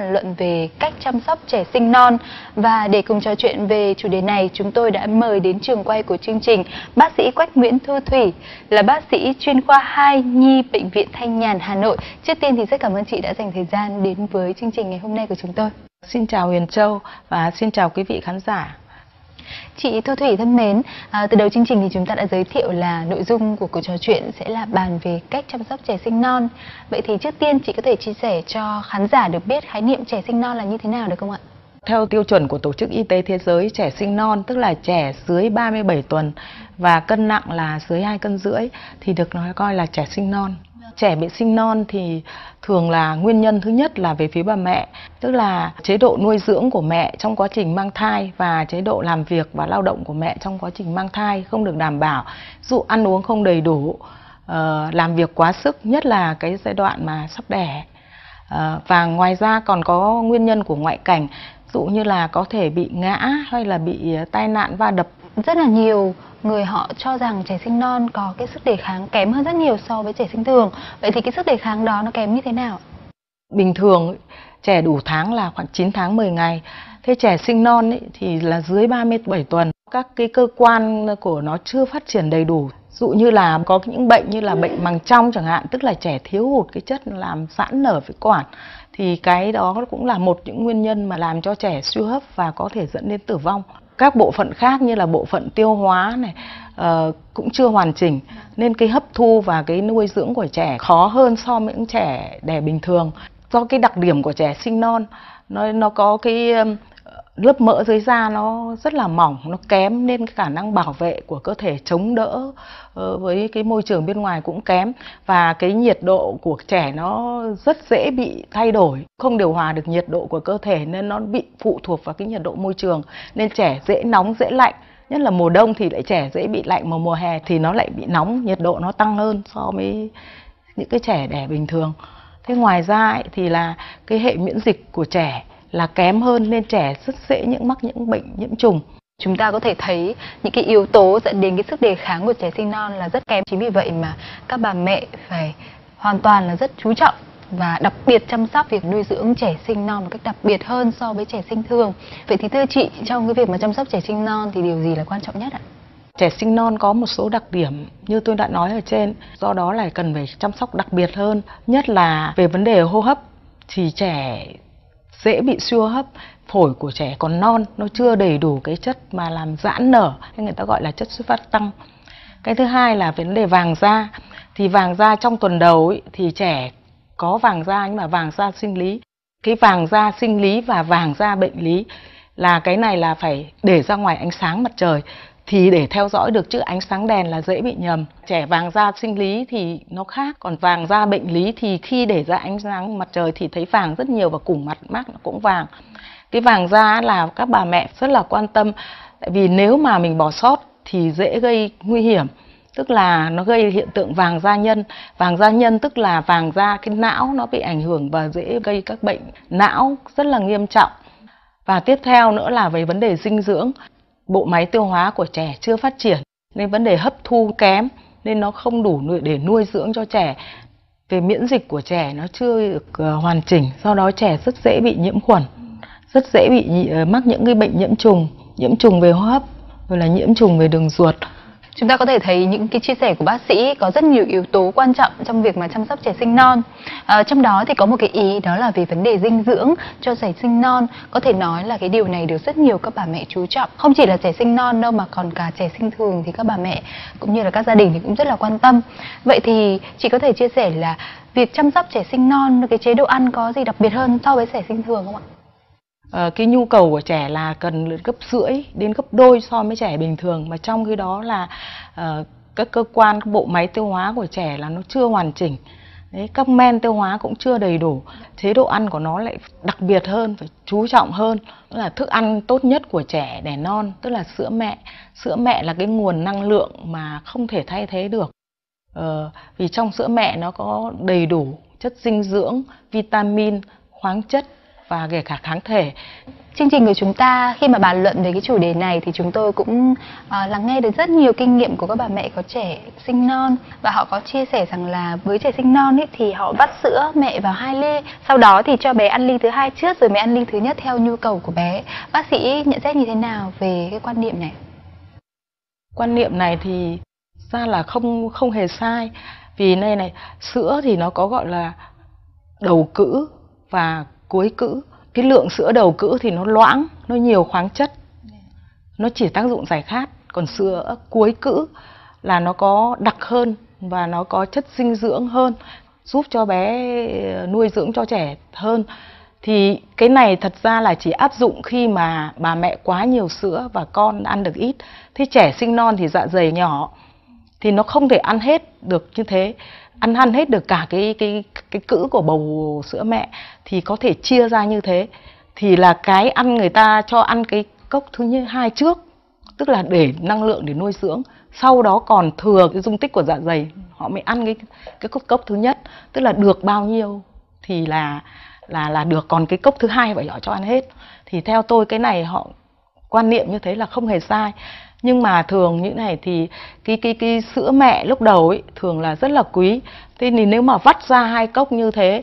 bàn luận về cách chăm sóc trẻ sinh non và để cùng trò chuyện về chủ đề này, chúng tôi đã mời đến trường quay của chương trình bác sĩ Quách Nguyễn Thu Thủy, là bác sĩ chuyên khoa 2 Nhi bệnh viện Thanh Nhàn, Hà Nội. Trước tiên thì rất cảm ơn chị đã dành thời gian đến với chương trình ngày hôm nay của chúng tôi. Xin chào Huyền Châu và xin chào quý vị khán giả. Chị Thu Thủy thân mến, à, từ đầu chương trình thì chúng ta đã giới thiệu là nội dung của cuộc trò chuyện sẽ là bàn về cách chăm sóc trẻ sinh non. Vậy thì trước tiên chị có thể chia sẻ cho khán giả được biết khái niệm trẻ sinh non là như thế nào được không ạ? Theo tiêu chuẩn của Tổ chức Y tế Thế giới, trẻ sinh non tức là trẻ dưới 37 tuần và cân nặng là dưới 2 cân rưỡi thì được nói coi là trẻ sinh non trẻ bị sinh non thì thường là nguyên nhân thứ nhất là về phía bà mẹ, tức là chế độ nuôi dưỡng của mẹ trong quá trình mang thai và chế độ làm việc và lao động của mẹ trong quá trình mang thai không được đảm bảo dụ ăn uống không đầy đủ ờ, làm việc quá sức, nhất là cái giai đoạn mà sắp đẻ. Ờ, và ngoài ra còn có nguyên nhân của ngoại cảnh, dụ như là có thể bị ngã hay là bị tai nạn va đập rất là nhiều người họ cho rằng trẻ sinh non có cái sức đề kháng kém hơn rất nhiều so với trẻ sinh thường. Vậy thì cái sức đề kháng đó nó kém như thế nào? Bình thường trẻ đủ tháng là khoảng 9 tháng 10 ngày. Thế trẻ sinh non ấy, thì là dưới 37 tuần. Các cái cơ quan của nó chưa phát triển đầy đủ. Dụ như là có những bệnh như là bệnh màng trong chẳng hạn tức là trẻ thiếu hụt cái chất làm giãn nở phế quản thì cái đó cũng là một những nguyên nhân mà làm cho trẻ suy hấp và có thể dẫn đến tử vong các bộ phận khác như là bộ phận tiêu hóa này uh, cũng chưa hoàn chỉnh. Nên cái hấp thu và cái nuôi dưỡng của trẻ khó hơn so với những trẻ đẻ bình thường. Do cái đặc điểm của trẻ sinh non nó nó có cái lớp mỡ dưới da nó rất là mỏng nó kém nên cái khả năng bảo vệ của cơ thể chống đỡ ờ, với cái môi trường bên ngoài cũng kém. Và cái nhiệt độ của trẻ nó rất dễ bị thay đổi không điều hòa được nhiệt độ của cơ thể nên nó bị phụ thuộc vào cái nhiệt độ môi trường. Nên trẻ dễ nóng dễ lạnh nhất là mùa đông thì lại trẻ dễ bị lạnh mà mùa hè thì nó lại bị nóng nhiệt độ nó tăng hơn so với những cái trẻ đẻ bình thường. Thế ngoài ra ấy, thì là cái hệ miễn dịch của trẻ là kém hơn nên trẻ rất dễ những mắc những bệnh nhiễm trùng. Chúng ta có thể thấy những cái yếu tố dẫn đến cái sức đề kháng của trẻ sinh non là rất kém. Chính vì vậy mà các bà mẹ phải hoàn toàn là rất chú trọng và đặc biệt chăm sóc việc nuôi dưỡng trẻ sinh non một cách đặc biệt hơn so với trẻ sinh thường. Vậy thì thưa chị trong cái việc mà chăm sóc trẻ sinh non thì điều gì là quan trọng nhất ạ? Trẻ sinh non có một số đặc điểm như tôi đã nói ở trên do đó là cần phải chăm sóc đặc biệt hơn. Nhất là về vấn đề hô hấp thì trẻ dễ bị suy hô hấp phổi của trẻ còn non nó chưa đầy đủ cái chất mà làm giãn nở hay người ta gọi là chất xuất phát tăng. Cái thứ hai là vấn đề vàng da. Thì vàng da trong tuần đầu ấy, thì trẻ có vàng da nhưng mà vàng da sinh lý. Cái vàng da sinh lý và vàng da bệnh lý là cái này là phải để ra ngoài ánh sáng mặt trời thì để theo dõi được chứ ánh sáng đèn là dễ bị nhầm. Trẻ vàng da sinh lý thì nó khác, còn vàng da bệnh lý thì khi để ra ánh sáng mặt trời thì thấy vàng rất nhiều và cùng mặt mắt nó cũng vàng. Cái vàng da là các bà mẹ rất là quan tâm, tại vì nếu mà mình bỏ sót thì dễ gây nguy hiểm, tức là nó gây hiện tượng vàng da nhân. Vàng da nhân tức là vàng da cái não nó bị ảnh hưởng và dễ gây các bệnh não rất là nghiêm trọng. Và tiếp theo nữa là về vấn đề dinh dưỡng bộ máy tiêu hóa của trẻ chưa phát triển nên vấn đề hấp thu kém nên nó không đủ để nuôi dưỡng cho trẻ. Về miễn dịch của trẻ nó chưa được ờ, hoàn chỉnh, do đó trẻ rất dễ bị nhiễm khuẩn, rất dễ bị ờ, mắc những cái bệnh nhiễm trùng nhiễm trùng về hô hấp, rồi là nhiễm trùng về đường ruột. Chúng ta có thể thấy những cái chia sẻ của bác sĩ có rất nhiều yếu tố quan trọng trong việc mà chăm sóc trẻ sinh non. À, trong đó thì có một cái ý đó là về vấn đề dinh dưỡng cho trẻ sinh non. Có thể nói là cái điều này được rất nhiều các bà mẹ chú trọng. Không chỉ là trẻ sinh non đâu mà còn cả trẻ sinh thường thì các bà mẹ cũng như là các gia đình thì cũng rất là quan tâm. Vậy thì chị có thể chia sẻ là việc chăm sóc trẻ sinh non cái chế độ ăn có gì đặc biệt hơn so với trẻ sinh thường không ạ? Ờ, cái nhu cầu của trẻ là cần gấp rưỡi đến gấp đôi so với trẻ bình thường mà trong khi đó là uh, các cơ quan các bộ máy tiêu hóa của trẻ là nó chưa hoàn chỉnh. Đấy, các men tiêu hóa cũng chưa đầy đủ chế độ ăn của nó lại đặc biệt hơn phải chú trọng hơn. Đó là thức ăn tốt nhất của trẻ đẻ non tức là sữa mẹ. Sữa mẹ là cái nguồn năng lượng mà không thể thay thế được. Ờ, vì trong sữa mẹ nó có đầy đủ chất dinh dưỡng vitamin khoáng chất và kể cả kháng thể. Chương trình của chúng ta khi mà bàn luận về cái chủ đề này thì chúng tôi cũng uh, lắng nghe được rất nhiều kinh nghiệm của các bà mẹ có trẻ sinh non. Và họ có chia sẻ rằng là với trẻ sinh non ấy, thì họ vắt sữa mẹ vào hai ly sau đó thì cho bé ăn ly thứ hai trước rồi mới ăn ly thứ nhất theo nhu cầu của bé. Bác sĩ nhận xét như thế nào về cái quan niệm này? Quan niệm này thì ra là không không hề sai. Vì này này sữa thì nó có gọi là đầu cữ và cuối cữ, cái lượng sữa đầu cữ thì nó loãng, nó nhiều khoáng chất. Nó chỉ tác dụng giải khát, còn sữa cuối cữ là nó có đặc hơn và nó có chất dinh dưỡng hơn, giúp cho bé ờ, nuôi dưỡng cho trẻ hơn. Thì cái này thật ra là chỉ áp dụng khi mà bà mẹ quá nhiều sữa và con ăn được ít. Thế trẻ sinh non thì dạ dày nhỏ, thì nó không thể ăn hết được như thế ăn ăn hết được cả cái cái cái cữ của bầu sữa mẹ thì có thể chia ra như thế. Thì là cái ăn người ta cho ăn cái cốc thứ hai trước, tức là để năng lượng để nuôi dưỡng. Sau đó còn thừa cái dung tích của dạ dày, họ mới ăn cái cái cốc cốc thứ nhất. Tức là được bao nhiêu thì là là là được. Còn cái cốc thứ hai phải họ cho ăn hết. Thì theo tôi cái này họ quan niệm như thế là không hề sai nhưng mà thường như này thì cái cái cái sữa mẹ lúc đầu ấy thường là rất là quý. Thế thì nếu mà vắt ra hai cốc như thế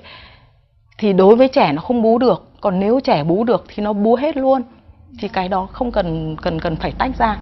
thì đối với trẻ nó không bú được. Còn nếu trẻ bú được thì nó bú hết luôn. Thì cái đó không cần cần cần phải tách ra.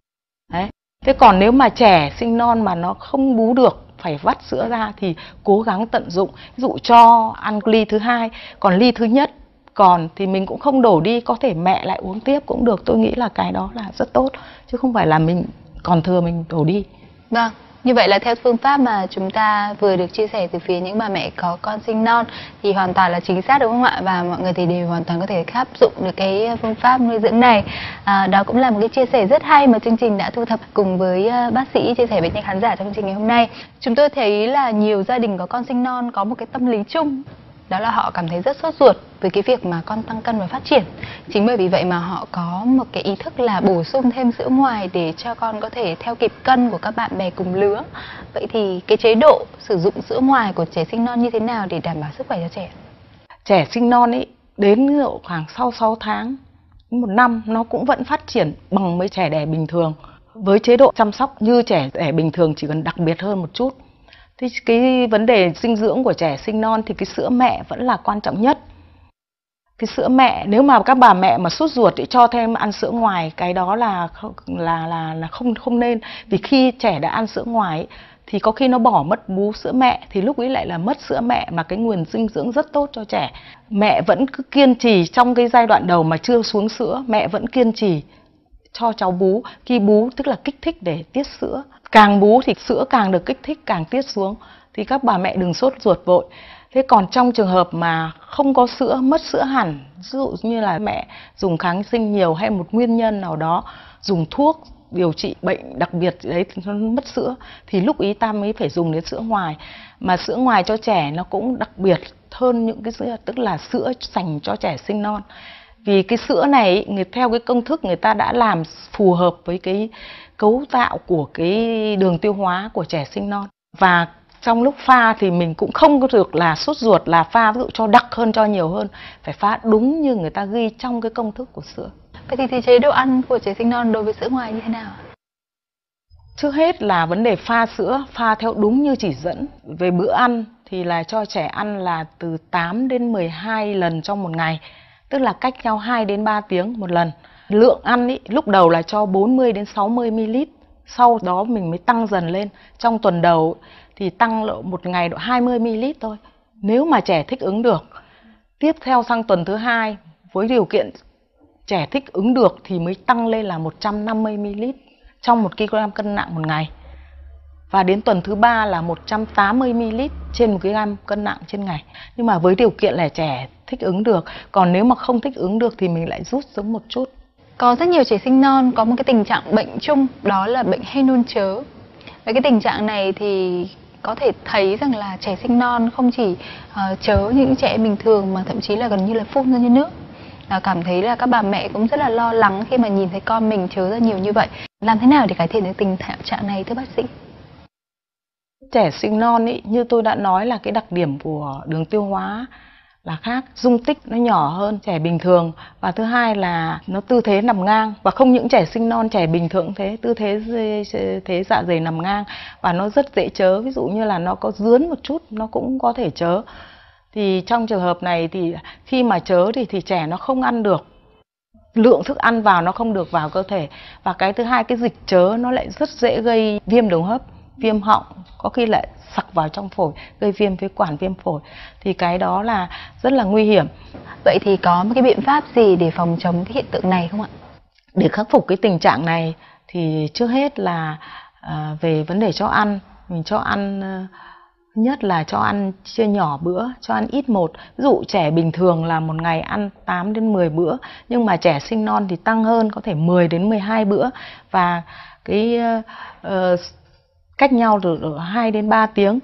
Đấy. Thế còn nếu mà trẻ sinh non mà nó không bú được, phải vắt sữa ra thì cố gắng tận dụng. Ví dụ cho ăn ly thứ hai. Còn ly thứ nhất còn thì mình cũng không đổ đi có thể mẹ lại uống tiếp cũng được tôi nghĩ là cái đó là rất tốt chứ không phải là mình còn thừa mình đổ đi vâng như vậy là theo phương pháp mà chúng ta vừa được chia sẻ từ phía những bà mẹ có con sinh non thì hoàn toàn là chính xác đúng không ạ? Và mọi người thì đều hoàn toàn có thể áp dụng được cái phương pháp nuôi dưỡng này. À, đó cũng là một cái chia sẻ rất hay mà chương trình đã thu thập cùng với à, bác sĩ chia sẻ với những khán giả trong chương trình ngày hôm nay. Chúng tôi thấy là nhiều gia đình có con sinh non có một cái tâm lý chung đó là họ cảm thấy rất sốt ruột với cái việc mà con tăng cân và phát triển. Chính bởi vì vậy mà họ có một cái ý thức là bổ sung thêm sữa ngoài để cho con có thể theo kịp cân của các bạn bè cùng lứa. Vậy thì cái chế độ sử dụng sữa ngoài của trẻ sinh non như thế nào để đảm bảo sức khỏe cho trẻ? Trẻ sinh non ấy đến khoảng sau 6 tháng, một năm nó cũng vẫn phát triển bằng mấy trẻ đẻ bình thường. Với chế độ chăm sóc như trẻ đẻ bình thường chỉ cần đặc biệt hơn một chút. Thế cái vấn đề dinh dưỡng của trẻ sinh non thì cái sữa mẹ vẫn là quan trọng nhất. Cái sữa mẹ nếu mà các bà mẹ mà sốt ruột thì cho thêm ăn sữa ngoài cái đó là là là là không không nên vì khi trẻ đã ăn sữa ngoài thì có khi nó bỏ mất bú sữa mẹ thì lúc ấy lại là mất sữa mẹ mà cái nguồn dinh dưỡng rất tốt cho trẻ. Mẹ vẫn cứ kiên trì trong cái giai đoạn đầu mà chưa xuống sữa, mẹ vẫn kiên trì cho cháu bú. Khi bú, tức là kích thích để tiết sữa. Càng bú thì sữa càng được kích thích, càng tiết xuống, thì các bà mẹ đừng sốt ruột vội. Thế còn trong trường hợp mà không có sữa, mất sữa hẳn, ví dụ như là mẹ dùng kháng sinh nhiều hay một nguyên nhân nào đó, dùng thuốc điều trị bệnh đặc biệt đấy, nó mất sữa, thì lúc ý ta mới phải dùng đến sữa ngoài. Mà sữa ngoài cho trẻ nó cũng đặc biệt hơn những cái sữa, tức là sữa dành cho trẻ sinh non vì cái sữa này người theo cái công thức người ta đã làm phù hợp với cái cấu tạo của cái đường tiêu hóa của trẻ sinh non. Và trong lúc pha thì mình cũng không có được là sốt ruột là pha ví dụ cho đặc hơn cho nhiều hơn phải pha đúng như người ta ghi trong cái công thức của sữa. Vậy thì, thì chế độ ăn của trẻ sinh non đối với sữa ngoài như thế nào trước hết là vấn đề pha sữa pha theo đúng như chỉ dẫn. Về bữa ăn thì là cho trẻ ăn là từ 8 đến 12 lần trong một ngày tức là cách nhau 2 đến 3 tiếng một lần. Lượng ăn ý, lúc đầu là cho 40 đến 60 ml, sau đó mình mới tăng dần lên. Trong tuần đầu thì tăng lộ một ngày độ 20 ml thôi. Nếu mà trẻ thích ứng được. Tiếp theo sang tuần thứ hai với điều kiện trẻ thích ứng được thì mới tăng lên là 150 ml trong 1 kg cân nặng một ngày. Và đến tuần thứ ba là 180 ml trên 1 kg cân nặng trên ngày. Nhưng mà với điều kiện là trẻ thích ứng được. Còn nếu mà không thích ứng được thì mình lại rút xuống một chút. Có rất nhiều trẻ sinh non có một cái tình trạng bệnh chung đó là bệnh hay nôn chớ. Và cái tình trạng này thì có thể thấy rằng là trẻ sinh non không chỉ uh, chớ những trẻ bình thường mà thậm chí là gần như là phun ra như nước. Là cảm thấy là các bà mẹ cũng rất là lo lắng khi mà nhìn thấy con mình chớ ra nhiều như vậy. Làm thế nào để cải thiện được tình trạng này thưa bác sĩ? Trẻ sinh non ý, như tôi đã nói là cái đặc điểm của đường tiêu hóa là khác. Dung tích nó nhỏ hơn trẻ bình thường. Và thứ hai là nó tư thế nằm ngang. Và không những trẻ sinh non, trẻ bình thường thế. Tư thế thế dạ dày nằm ngang. Và nó rất dễ chớ. Ví dụ như là nó có dướn một chút, nó cũng có thể chớ. Thì trong trường hợp này thì khi mà chớ thì thì trẻ nó không ăn được. Lượng thức ăn vào nó không được vào cơ thể. Và cái thứ hai, cái dịch chớ nó lại rất dễ gây viêm đường hấp viêm họng có khi lại sặc vào trong phổi gây viêm phế quản viêm phổi. Thì cái đó là rất là nguy hiểm. Vậy thì có một cái biện pháp gì để phòng chống cái hiện tượng này không ạ? Để khắc phục cái tình trạng này thì trước hết là à, về vấn đề cho ăn. Mình cho ăn à, nhất là cho ăn chia nhỏ bữa, cho ăn ít một. Ví dụ trẻ bình thường là một ngày ăn 8 đến 10 bữa, nhưng mà trẻ sinh non thì tăng hơn có thể 10 đến 12 bữa. Và cái uh, cách nhau từ 2 đến 3 tiếng.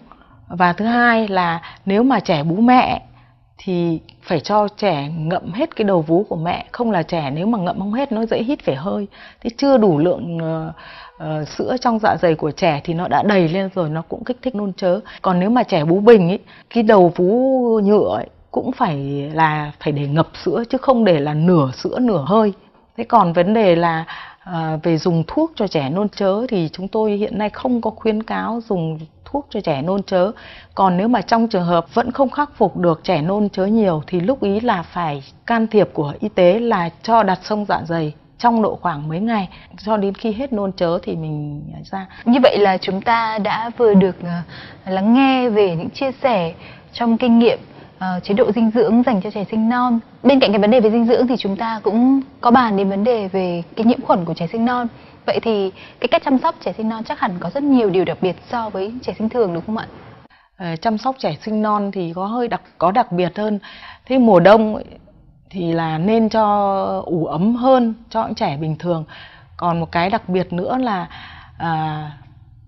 Và thứ hai là nếu mà trẻ bú mẹ thì phải cho trẻ ngậm hết cái đầu vú của mẹ. Không là trẻ nếu mà ngậm không hết nó dễ hít phải hơi. Thế chưa đủ lượng uh, uh, sữa trong dạ dày của trẻ thì nó đã đầy lên rồi nó cũng kích thích nôn chớ. Còn nếu mà trẻ bú bình ấy cái đầu vú nhựa ấy, cũng phải là phải để ngập sữa chứ không để là nửa sữa nửa hơi. Thế còn vấn đề là à, về dùng thuốc cho trẻ nôn chớ thì chúng tôi hiện nay không có khuyến cáo dùng thuốc cho trẻ nôn chớ. Còn nếu mà trong trường hợp vẫn không khắc phục được trẻ nôn chớ nhiều thì lúc ý là phải can thiệp của y tế là cho đặt sông dạ dày trong độ khoảng mấy ngày. Cho đến khi hết nôn chớ thì mình ra. Như vậy là chúng ta đã vừa được ờ, lắng nghe về những chia sẻ trong kinh nghiệm Ờ, chế độ dinh dưỡng dành cho trẻ sinh non. Bên cạnh cái vấn đề về dinh dưỡng thì chúng ta cũng có bàn đến vấn đề về cái nhiễm khuẩn của trẻ sinh non. Vậy thì cái cách chăm sóc trẻ sinh non chắc hẳn có rất nhiều điều đặc biệt so với trẻ sinh thường đúng không ạ? Ờ, chăm sóc trẻ sinh non thì có hơi đặc có đặc biệt hơn. Thế mùa đông thì là nên cho ủ ấm hơn cho những trẻ bình thường. Còn một cái đặc biệt nữa là à,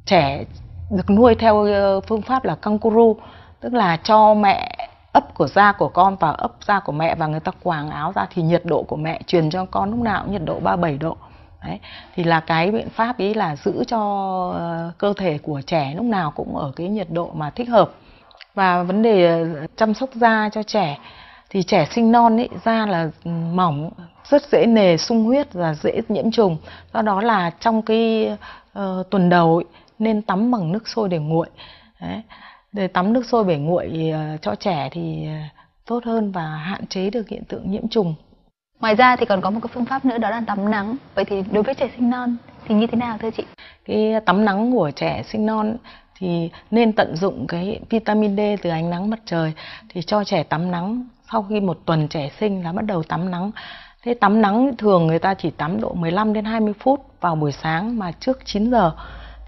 trẻ được nuôi theo ờ, phương pháp là kangaroo tức là cho mẹ ấp của da của con vào ấp da của mẹ và người ta quàng áo ra thì nhiệt độ của mẹ truyền cho con lúc nào cũng nhiệt độ 37 độ Đấy. thì là cái biện pháp ý là giữ cho ờ, cơ thể của trẻ lúc nào cũng ở cái nhiệt độ mà thích hợp và vấn đề ờ, chăm sóc da cho trẻ thì trẻ sinh non ấy da là ừ, mỏng rất dễ nề sung huyết và dễ nhiễm trùng do đó là trong cái uh, tuần đầu ấy, nên tắm bằng nước sôi để nguội Đấy để tắm nước sôi để nguội uh, cho trẻ thì uh, tốt hơn và hạn chế được hiện tượng nhiễm trùng. Ngoài ra thì còn có một cái phương pháp nữa đó là tắm nắng. Vậy thì đối với trẻ sinh non thì như thế nào thưa chị? Cái tắm nắng của trẻ sinh non thì nên tận dụng cái vitamin D từ ánh nắng mặt trời thì cho trẻ tắm nắng. Sau khi một tuần trẻ sinh là bắt đầu tắm nắng. Thế tắm nắng thường người ta chỉ tắm độ 15 đến 20 phút vào buổi sáng mà trước 9 giờ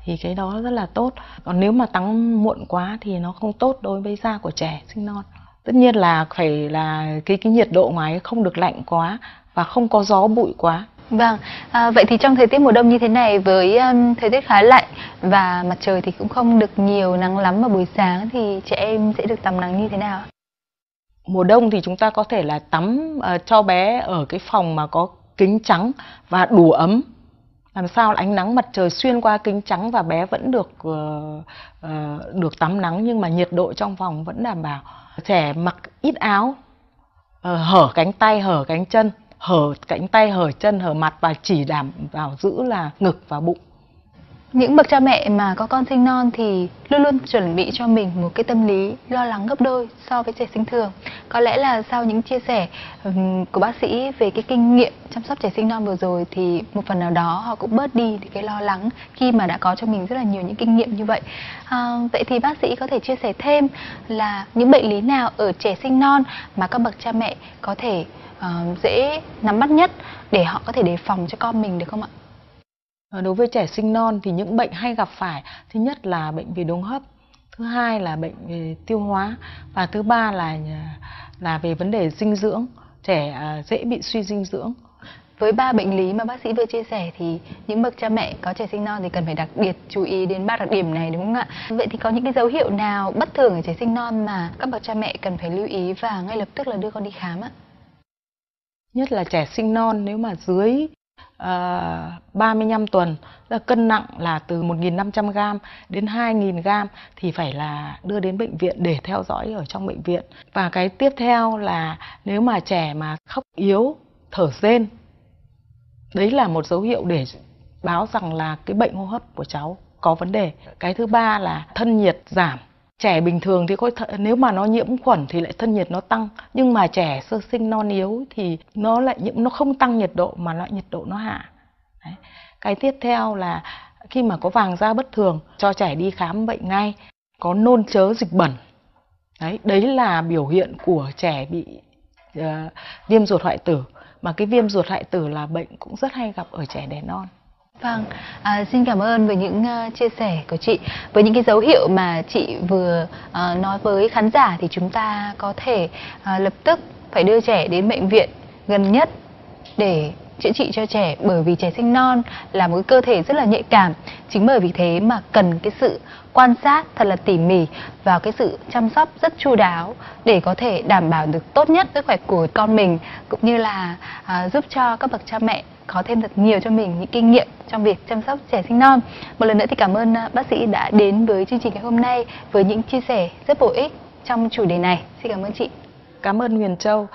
thì cái đó rất là tốt. Còn nếu mà tắm muộn quá thì nó không tốt đối với da của trẻ sinh non. Tất nhiên là phải là cái cái nhiệt độ ngoài không được lạnh quá và không có gió bụi quá. Vâng, à, vậy thì trong thời tiết mùa đông như thế này với um, thời tiết khá lạnh và mặt trời thì cũng không được nhiều nắng lắm vào buổi sáng thì trẻ em sẽ được tắm nắng như thế nào? Mùa đông thì chúng ta có thể là tắm uh, cho bé ở cái phòng mà có kính trắng và đủ ấm làm sao ánh nắng mặt trời xuyên qua kính trắng và bé vẫn được uh, uh, được tắm nắng nhưng mà nhiệt độ trong phòng vẫn đảm bảo. Trẻ mặc ít áo uh, hở cánh tay hở cánh chân hở cánh tay hở chân hở mặt và chỉ đảm bảo giữ là ngực và bụng những bậc cha mẹ mà có con sinh non thì luôn luôn chuẩn bị cho mình một cái tâm lý lo lắng gấp đôi so với trẻ sinh thường có lẽ là sau những chia sẻ của bác sĩ về cái kinh nghiệm chăm sóc trẻ sinh non vừa rồi thì một phần nào đó họ cũng bớt đi thì cái lo lắng khi mà đã có cho mình rất là nhiều những kinh nghiệm như vậy à, vậy thì bác sĩ có thể chia sẻ thêm là những bệnh lý nào ở trẻ sinh non mà các bậc cha mẹ có thể uh, dễ nắm bắt nhất để họ có thể đề phòng cho con mình được không ạ? Ờ, đối với trẻ sinh non thì những bệnh hay gặp phải thứ nhất là bệnh về đường hấp, thứ hai là bệnh về tiêu hóa và thứ ba là là về vấn đề dinh dưỡng, trẻ à, dễ bị suy dinh dưỡng. Với ba bệnh lý mà bác sĩ vừa chia sẻ thì những bậc cha mẹ có trẻ sinh non thì cần phải đặc biệt chú ý đến ba đặc điểm này đúng không ạ? Vậy thì có những cái dấu hiệu nào bất thường ở trẻ sinh non mà các bậc cha mẹ cần phải lưu ý và ngay lập tức là đưa con đi khám ạ? Nhất là trẻ sinh non nếu mà dưới à, 35 tuần. Cân nặng là từ 1.500 gram đến 2.000 gram thì phải là đưa đến bệnh viện để theo dõi ở trong bệnh viện. Và cái tiếp theo là nếu mà trẻ mà khóc yếu thở rên đấy là một dấu hiệu để báo rằng là cái bệnh hô hấp của cháu có vấn đề. Cái thứ ba là thân nhiệt giảm trẻ bình thường thì có th- nếu mà nó nhiễm khuẩn thì lại thân nhiệt nó tăng nhưng mà trẻ sơ sinh non yếu thì nó lại nhiễm nó không tăng nhiệt độ mà lại nhiệt độ nó hạ. Đấy. cái tiếp theo là khi mà có vàng da bất thường cho trẻ đi khám bệnh ngay có nôn chớ dịch bẩn. Đấy đấy là biểu hiện của trẻ bị uh, viêm ruột hoại tử. Mà cái viêm ruột hoại tử là bệnh cũng rất hay gặp ở trẻ đẻ non. Vâng, à, xin cảm ơn với những uh, chia sẻ của chị. Với những cái dấu hiệu mà chị vừa uh, nói với khán giả thì chúng ta có thể uh, lập tức phải đưa trẻ đến bệnh viện gần nhất để chữa trị cho trẻ bởi vì trẻ sinh non là một cơ thể rất là nhạy cảm chính bởi vì thế mà cần cái sự quan sát thật là tỉ mỉ và cái sự chăm sóc rất chu đáo để có thể đảm bảo được tốt nhất sức khỏe của con mình cũng như là à, giúp cho các bậc cha mẹ có thêm thật nhiều cho mình những kinh nghiệm trong việc chăm sóc trẻ sinh non. Một lần nữa thì cảm ơn à, bác sĩ đã đến với chương trình ngày hôm nay với những chia sẻ rất bổ ích trong chủ đề này. Xin cảm ơn chị. Cảm ơn Huyền Châu.